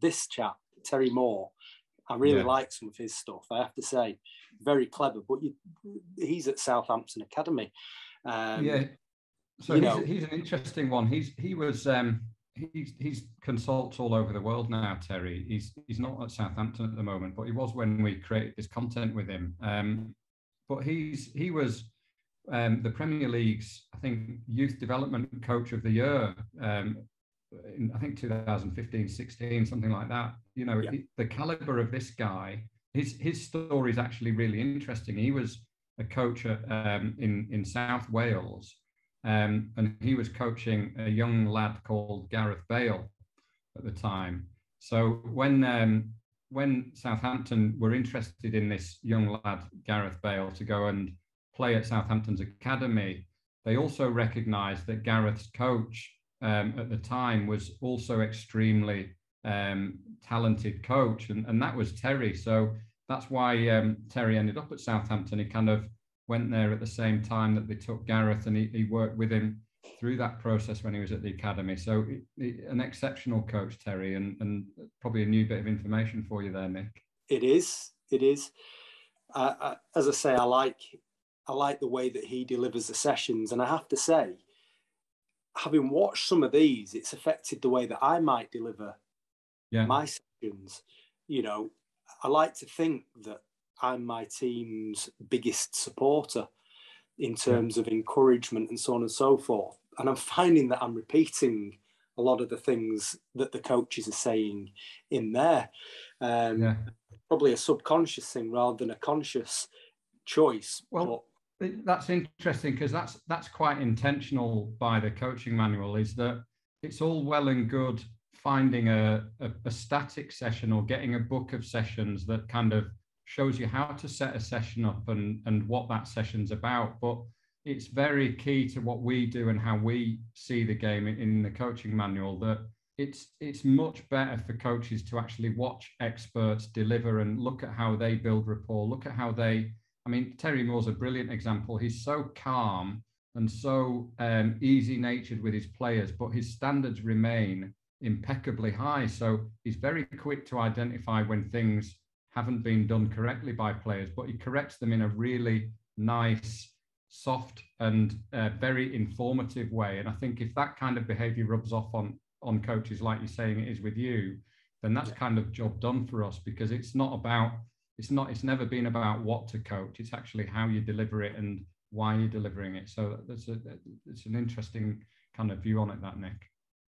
this chap, Terry Moore, I really yeah. like some of his stuff. I have to say, very clever. But you, he's at Southampton Academy. Um, yeah. So he's, know, he's, an interesting one. He's he was um, he's he's consults all over the world now. Terry. He's he's not at Southampton at the moment, but he was when we created this content with him. Um, but he's he was um, the Premier League's I think youth development coach of the year um, in, I think 2015, 16, something like that. You know, yeah. the caliber of this guy, his his story is actually really interesting. He was a coach at, um, in in South Wales, um, and he was coaching a young lad called Gareth Bale at the time. So when um, when Southampton were interested in this young lad Gareth Bale to go and play at Southampton's academy, they also recognised that Gareth's coach um, at the time was also extremely um, talented coach, and, and that was Terry. So that's why um, Terry ended up at Southampton. He kind of went there at the same time that they took Gareth, and he, he worked with him through that process when he was at the academy. So an exceptional coach, Terry, and, and probably a new bit of information for you there, Nick. It is. It is. Uh, uh, as I say, I like I like the way that he delivers the sessions, and I have to say, having watched some of these, it's affected the way that I might deliver yeah. my sessions. You know, I like to think that I'm my team's biggest supporter in terms yeah. of encouragement and so on and so forth. And I'm finding that I'm repeating a lot of the things that the coaches are saying in there. Um, yeah. Probably a subconscious thing rather than a conscious choice. Well, but that's interesting because that's that's quite intentional by the coaching manual is that it's all well and good finding a, a, a, static session or getting a book of sessions that kind of shows you how to set a session up and and what that session's about but it's very key to what we do and how we see the game in, the coaching manual that it's it's much better for coaches to actually watch experts deliver and look at how they build rapport look at how they I mean, Terry Moore's a brilliant example. He's so calm and so um, easy natured with his players, but his standards remain impeccably high. So he's very quick to identify when things haven't been done correctly by players, but he corrects them in a really nice, soft, and uh, very informative way. And I think if that kind of behavior rubs off on on coaches, like you're saying it is with you, then that's kind of job done for us because it's not about it's not it's never been about what to coach it's actually how you deliver it and why you're delivering it. So that's a it's an interesting kind of view on it that nick